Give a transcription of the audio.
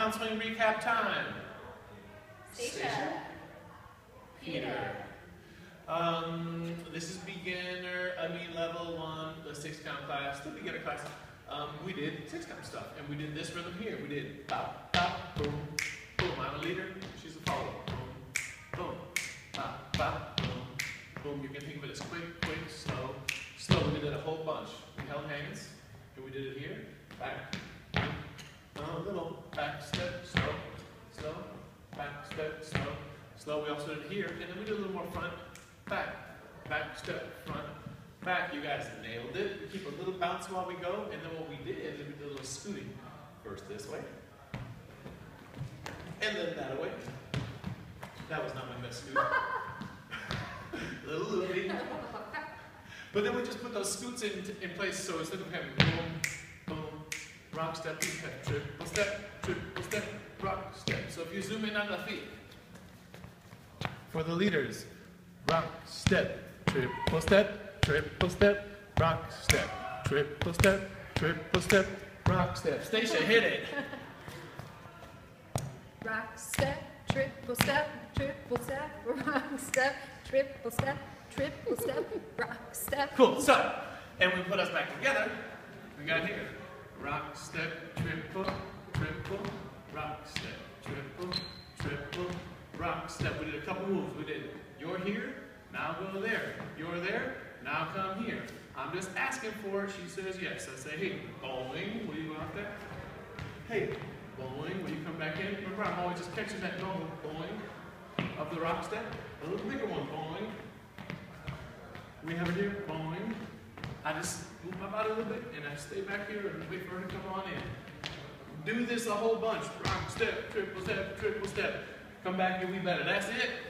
pound swing recap time. Stacia. Peter. Um, this is beginner, I mean level one, the six count class, the beginner class. Um, we did six count stuff, and we did this rhythm here. We did bop, bop, boom, boom. I'm a leader, she's a follower. Boom, boom, bop, bop, boom, boom. You can think of it as quick, quick, slow, slow. We did it a whole bunch. We held hands, and we did it here. Back, a little back step, slow, slow, back step, slow, slow. We also did here, and then we did a little more front, back, back step, front, back. You guys nailed it. We keep a little bounce while we go, and then what we did is we did a little scooting. First this way, and then that way. That was not my best scoot. little loopy. But then we just put those scoots in, in place so looking heavy. Boom, boom, rock step, step, triple step, triple step, rock step. So if you zoom in on the feet, for the leaders, rock step, triple step, triple step, rock step, triple step, triple step, rock step. Stacia, hit it. Rock step, triple step, triple step, rock step, triple step, triple step, rock step. Cool. So, and we put us back together. We got here. Rock, step, triple, triple, rock, step, triple, triple, rock, step. We did a couple moves. We did, you're here, now go there. You're there, now come here. I'm just asking for it. She says yes. I say, hey, bowling, will you go out there? Hey, bowling, will you come back in? Remember, I'm always just catching that normal bowling of the rock step. A little bigger one, bowling. We have it here, bowling. I just move my body a little bit and I stay back here and wait for her to come on in. Do this a whole bunch. Rock, step, triple step, triple step. Come back and we better. That's it.